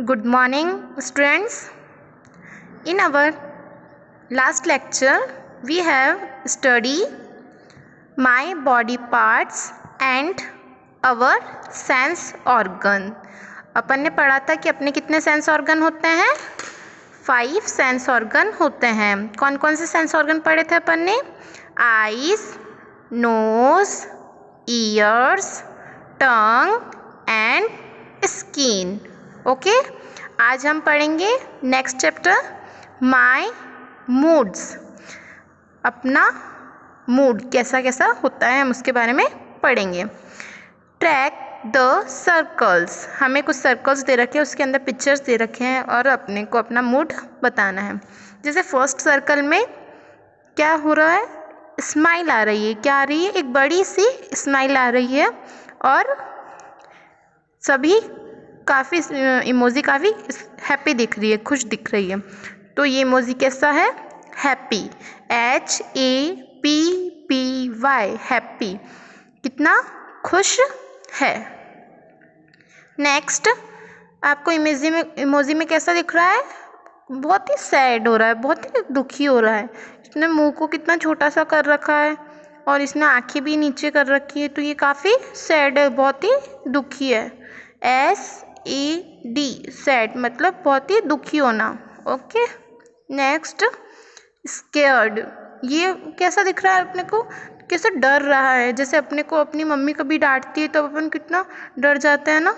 Good morning students in our last lecture we have study my body parts and our sense organ अपन ने पढ़ा था कि अपने कितने सेंस ऑर्गन होते हैं? फाइव सेंस ऑर्गन होते हैं। कौन कौन से सेंस ऑर्गन पढ़े थे अपन ने? Eyes nose ears tongue and skin okay आज हम पढ़ेंगे नेक्स्ट चैप्टर माय मूड्स अपना मूड कैसा कैसा होता है हम उसके बारे में पढ़ेंगे। ट्रैक द सर्कल्स हमें कुछ सर्कल्स दे रखे हैं, उसके अंदर पिक्चर्स दे रखे हैं और अपने को अपना मूड बताना है। जैसे फ़र्स्ट सर्कल में क्या हो रहा है? स्माइल आ रही है। क्या आ रही है? एक बड़ी सी स्माइल आ रही है। और सभी काफ़ी, इमोजी काफ़ी हैप्पी दिख रही है, खुश दिख रही है। तो ये इमोजी कैसा है? Happy H A P P Y happy कितना खुश है। नेक्स्ट आपको इमेजी में, इमोजी में कैसा दिख रहा है? बहुत ही सैड हो रहा है, बहुत ही दुखी हो रहा है। इसने मुँह को कितना छोटा सा कर रखा है। और इसने आँखें भी नीचे कर रखी है तो ये काफ़ी सैड है, बहुत ही दुखी है। एस ए डी सैड मतलब बहुत ही दुखी होना। ओके नेक्स्ट स्केर्ड ये कैसा दिख रहा है अपने को? कैसे डर रहा है? जैसे अपने को अपनी मम्मी कभी डांटती है तो अपन कितना डर जाते हैं ना?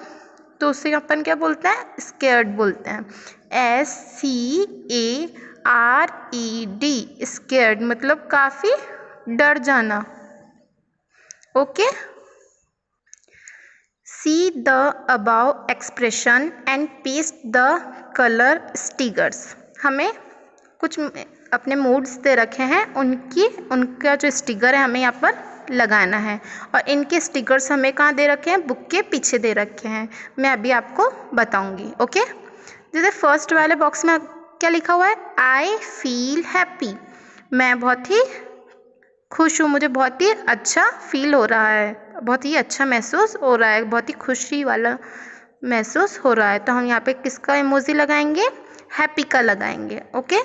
तो उससे अपन क्या बोलते हैं? स्केयर्ड बोलते हैं। S C A R E D scared मतलब काफ़ी डर जाना। Okay? See the above expression and paste the colour stickers हमें कुछ अपने मूड्स दे रखे हैं, उनकी, उनका जो स्टिकर है, हमें यहाँ पर लगाना है। और इनके स्टिकर्स हमें कहाँ दे रखे हैं? बुक के पीछे दे रखे हैं। मैं अभी आपको बताऊँगी, ओके? जैसे फ़र्स्ट वाले बॉक्स में क्या लिखा हुआ है? आई फील हैप्पी मैं बहुत ही खुश हूँ, मुझे बहुत ही अच्छा फील हो रहा है, बहुत ही अच्छा महसूस हो रहा है, बहुत ही खुशी वाला महसूस हो रहा है। तो हम यहाँ पे किसका इमोजी लगाएँगे? हैप्पी का लगाएँगे ओके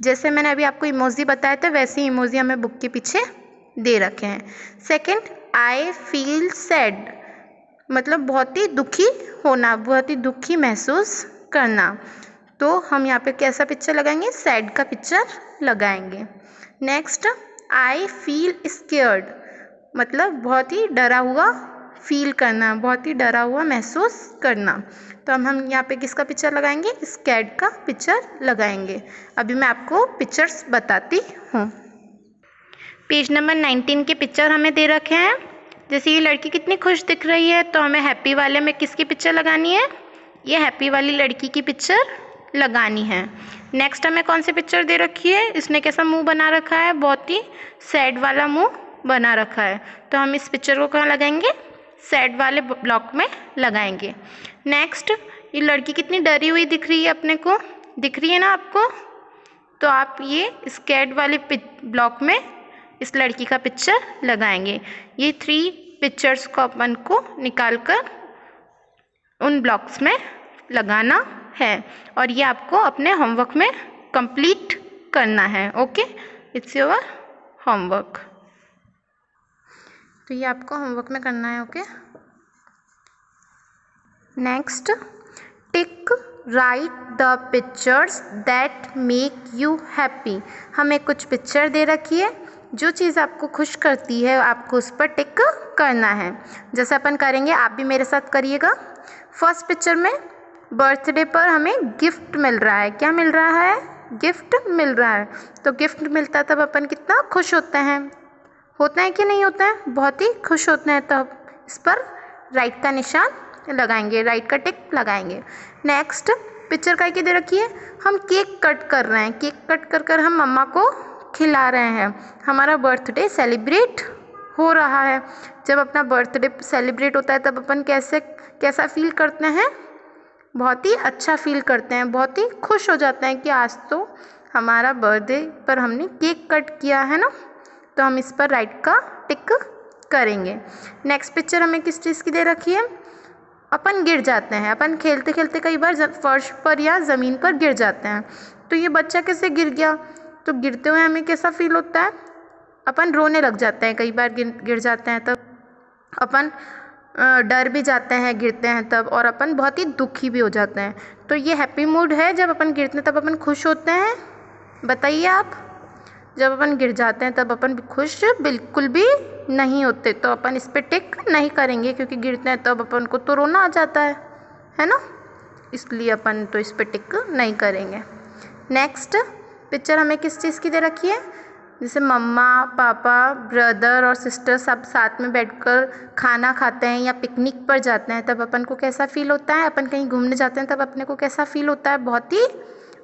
जैसे मैंने अभी आपको इमोजी बताया था, वैसे ही इमोजी हमें बुक के पीछे दे रखे हैं। सेकंड आई फील सैड मतलब बहुत ही दुखी होना, बहुत ही दुखी महसूस करना। तो हम यहाँ पे कैसा पिक्चर लगाएँगे? सैड का पिक्चर लगाएँगे। नेक्स्ट आई फील स्केयर्ड मतलब बहुत ही डरा हुआ फील करना, बहुत ही डरा हुआ महसूस करना। तो हम हम यहाँ पे किसका पिक्चर लगाएँगे? स्कैड का पिक्चर लगाएँगे। अभी मैं आपको पिक्चर्स बताती हूँ। पेज नंबर नाइनटीन के पिक्चर हमें दे रखे हैं। जैसे ये लड़की कितनी खुश दिख रही है तो हमें हैप्पी वाले में किसकी पिक्चर लगानी है? ये हैप्पी वाली लड़की की पिक्चर लगानी है। नेक्स्ट हमें कौन सी पिक्चर दे रखी है? इसने कैसा मुँह बना रखा है? बहुत ही सैड वाला मुँह बना रखा है। तो हम इस पिक्चर को कहाँ लगाएँगे? सैड वाले ब्लॉक में लगाएँगे। नेक्स्ट ये लड़की कितनी डरी हुई दिख रही है अपने को? दिख रही है ना आपको? तो आप ये स्कैड वाले ब्लॉक में इस लड़की का पिक्चर लगाएँगे। ये थ्री पिक्चर्स को अपन को निकाल कर उन ब्लॉक्स में लगाना है और ये आपको अपने होमवर्क में कंप्लीट करना है ओके इट्स योर होमवर्क तो ये आपको होमवर्क में करना है okay next tick right the pictures that make you happy हमें कुछ पिक्चर दे रखी है, जो चीज़ आपको खुश करती है, आपको उस पर टिक करना है। जैसे अपन करेंगे, आप भी मेरे साथ करिएगा। फ़र्स्ट पिक्चर में बर्थडे पर हमें गिफ्ट मिल रहा है। क्या मिल रहा है? गिफ्ट मिल रहा है। तो गिफ्ट मिलता तब अपन कितना खुश होते हैं। होते हैं कि नहीं होते हैं? बहुत ही खुश होते हैं तब। इस पर राइट का निशान लगाएँगे। राइट का टिक लगाएँगे। नेक्स्ट, पिक्चर का दे रखिए। हम केक कट कर रहे हैं। केक कट कर कर हम मम्मा को खिला रहे हैं। हमारा बर्थडे सेलिब्रेट हो रहा है। जब अपना बर्थडे सेलिब्रेट होता है तब अपन कैसे, कैसा फील करते हैं? बहुत ही अच्छा फील करते हैं, बहुत ही खुश हो जाते हैं कि आज तो हमारा बर्थडे पर हमने केक कट किया, है ना? तो हम इस पर राइट का टिक करेंगे। नेक्स्ट पिक्चर हमें किस चीज़ की दे रखी है? अपन गिर जाते हैं। अपन खेलते खेलते कई बार फर्श पर या ज़मीन पर गिर जाते हैं। तो ये बच्चा कैसे गिर गया? तो गिरते हुए हमें कैसा फील होता है? अपन रोने लग जाते हैं, कई बार गिर गिर जाते हैं, तब अपन डर भी जाते हैं, गिरते हैं तब और अपन बहुत ही दुखी भी हो जाते हैं। तो ये हैप्पी मूड है, जब अपन गिरते हैं तब अपन खुश होते हैं? बताइए आप। जब अपन गिर जाते हैं तब अपन खुश बिल्कुल भी नहीं होते तो अपन इस पर टिक नहीं करेंगे, क्योंकि गिरते हैं तब अपन को तो रोना आ जाता है है ना? इसलिए अपन तो इस पर टिक नहीं करेंगे। नेक्स्ट पिक्चर हमें किस चीज़ की दे रखी है? जैसे मम्मा, पापा, ब्रदर और सिस्टर सब साथ में बैठकर खाना खाते हैं या पिकनिक पर जाते हैं, तब अपन को कैसा फ़ील होता है? अपन कहीं घूमने जाते हैं, तब अपने को कैसा फ़ील होता है? बहुत ही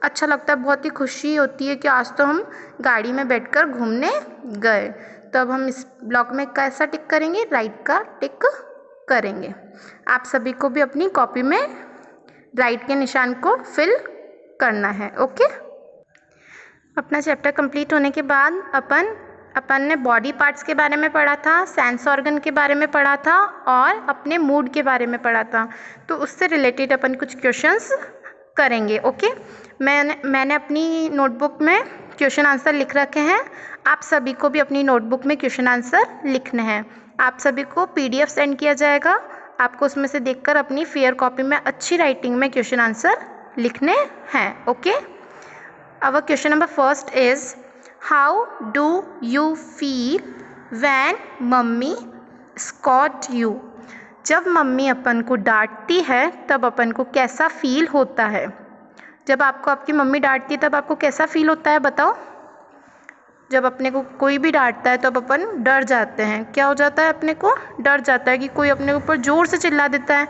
अच्छा लगता है, बहुत ही खुशी होती है कि आज तो हम गाड़ी में बैठकर घूमने गए। तो अब हम इस ब्लॉक में कैसा टिक करेंगे? राइट का टिक करेंगे। आप सभी को भी अपनी कॉपी में राइट के निशान को फिल करना है ओके अपना चैप्टर कंप्लीट होने के बाद अपन अपन ने बॉडी पार्ट्स के बारे में पढ़ा था सेंस ऑर्गन के बारे में पढ़ा था और अपने मूड के बारे में पढ़ा था। तो उससे रिलेटेड अपन कुछ क्वेश्चंस करेंगे ओके मैंने मैंने अपनी नोटबुक में क्वेश्चन आंसर लिख रखे हैं। आप सभी को भी अपनी नोटबुक में क्वेश्चन आंसर लिखने हैं। आप सभी को पीडीएफ सेंड किया जाएगा। आपको उसमें से देखकर अपनी फेयर कॉपी में अच्छी राइटिंग में क्वेश्चन आंसर लिखने हैं okay our question number first is, how do you feel when mummy scold you? जब मम्मी अपन को डांटती है, तब अपन को कैसा फील होता है? जब आपको आपकी मम्मी डांटती है, तब आपको कैसा फील होता है, बताओ? जब अपने को कोई भी डांटता है, तब अपन डर जाते हैं। क्या हो जाता है अपने को? डर जाता है कि कोई अपने ऊपर ज़ोर से चिल्ला देता है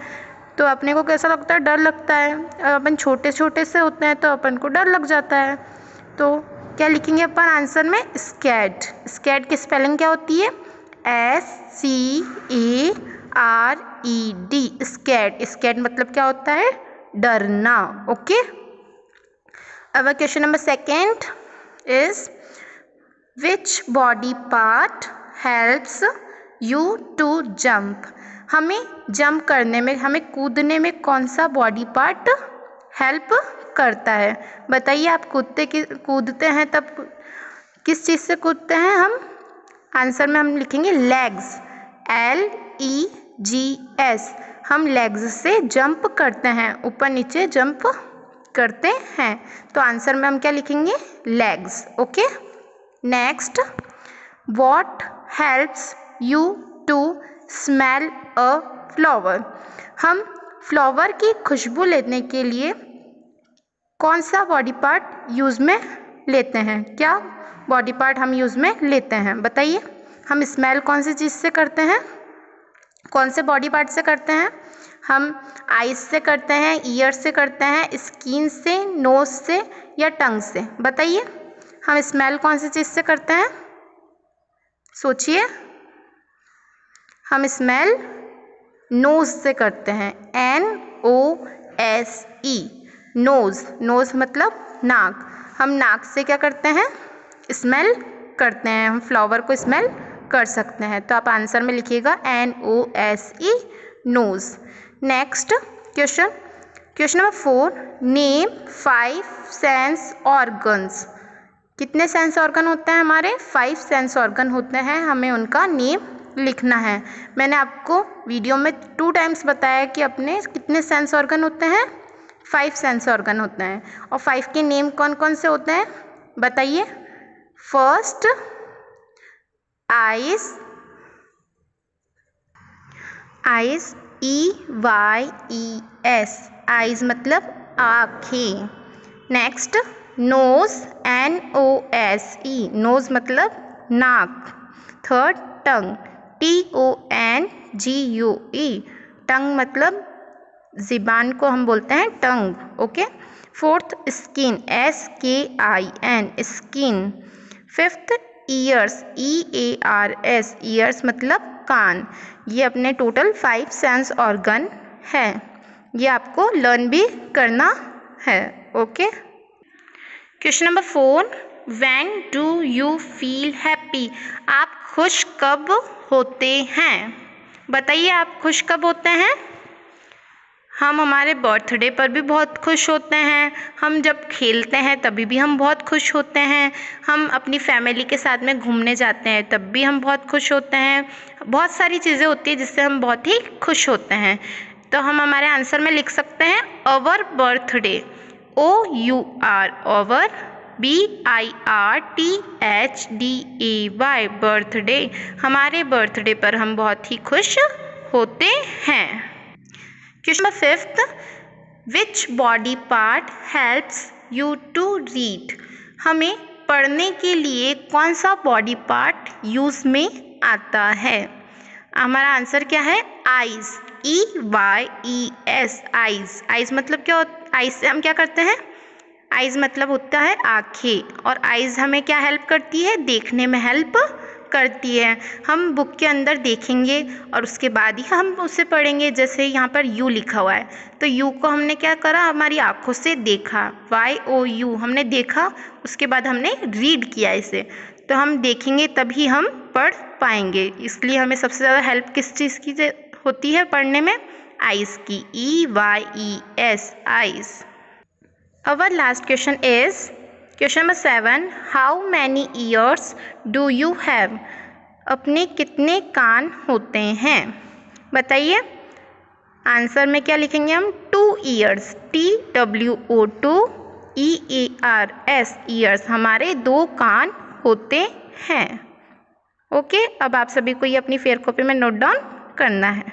तो अपने को कैसा लगता है? डर लगता है। अपन छोटे छोटे से होते हैं तो अपन को डर लग जाता है। तो क्या लिखेंगे अपन आंसर में? स्कैड स्कैड की स्पेलिंग क्या होती है? S, C, A, R, E, D. Scared scared मतलब क्या होता है? डरना। ओके? अब question number second is which body part helps you to jump हमें जंप करने में, हमें कूदने में कौन सा बॉडी पार्ट हेल्प करता है? बताइए आप कूदते कि, कूदते हैं तब किस चीज़ से कूदते हैं हम? आंसर में हम लिखेंगे legs L E G S हम लेग्स से जंप करते हैं, ऊपर नीचे जंप करते हैं। तो आंसर में हम क्या लिखेंगे? Legs okay next what helps you to smell a flower हम फ्लावर की खुशबू लेने के लिए कौन सा बॉडी पार्ट यूज़ में लेते हैं? क्या बॉडी पार्ट हम यूज़ में लेते हैं? बताइए। हम स्मेल कौन सी चीज़ से करते हैं? कौन से बॉडी पार्ट से करते हैं? हम आइज़ से करते हैं ईयर से करते हैं स्किन से नोज़ से या टंग से? बताइए। हम स्मेल कौन सी चीज़ से करते हैं? सोचिए। हम स्मेल नोज़ से करते हैं। N O S E nose nose मतलब नाक। हम नाक से क्या करते हैं? स्मेल करते हैं। हम फ्लावर को स्मेल कर सकते हैं। तो आप आंसर में लिखिएगा N O S E nose next question question number four name five sense organs कितने सेंस ऑर्गन होते हैं हमारे? फाइव सेंस ऑर्गन होते हैं। हमें उनका नेम लिखना है। मैंने आपको वीडियो में टू टाइम्स बताया कि अपने कितने सेंस ऑर्गन होते हैं। फाइव सेंस ऑर्गन होते हैं। और फाइव के नेम कौन कौन से होते हैं? बताइए। First eyes eyes E Y E S eyes मतलब आँखें। Next nose N O S E nose मतलब नाक। Third tongue T O N G U E tongue मतलब ज़िबान को हम बोलते हैं tongue, okay? Fourth skin S K I N skin. Fifth ears E A R S ears मतलब कान। ये अपने टोटल फाइव सेंस ऑर्गन है। ये आपको लर्न भी करना है, okay? Question number four when do you feel happy? आप खुश कब होते हैं? बताइए आप खुश कब होते हैं? हम हमारे बर्थडे पर भी बहुत खुश होते हैं। हम जब खेलते हैं तभी भी हम बहुत खुश होते हैं। हम अपनी फैमिली के साथ में घूमने जाते हैं तब भी हम बहुत खुश होते हैं। बहुत सारी चीज़ें होती हैं जिससे हम बहुत ही खुश होते हैं। तो हम हमारे आंसर में लिख सकते हैं our birthday O U R our B I R T H D A Y birthday हमारे बर्थडे पर हम बहुत ही खुश होते हैं। Question fifth which body part helps you to read हमें पढ़ने के लिए कौन सा बॉडी पार्ट यूज़ में आता है? हमारा आंसर क्या है? Eyes E Y E S eyes eyes मतलब क्या आइज़ से हम क्या करते हैं? आइज़ मतलब होता है आँखें। और आइज़ हमें क्या हेल्प करती है? देखने में हेल्प करती है। हम बुक के अंदर देखेंगे और उसके बाद ही हम उसे पढ़ेंगे। जैसे यहाँ पर यू लिखा हुआ है। तो यू को हमने क्या करा? हमारी आँखों से देखा। वाई ओ यू हमने देखा, उसके बाद हमने रीड किया इसे। तो हम देखेंगे तभी हम पढ़ पाएँगे। इसलिए हमें सबसे ज़्यादा हेल्प किस चीज़ की होती है पढ़ने में? आइस की। E Y E S eyes our last question is question number seven how many ears do you have अपने कितने कान होते हैं? बताइए। आंसर में क्या लिखेंगे हम? Two ears T W O two E A R S ears हमारे दो कान होते हैं। ओके अब आप सभी को ये अपनी फेयर कॉपी में नोट डाउन करना है।